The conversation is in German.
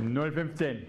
015.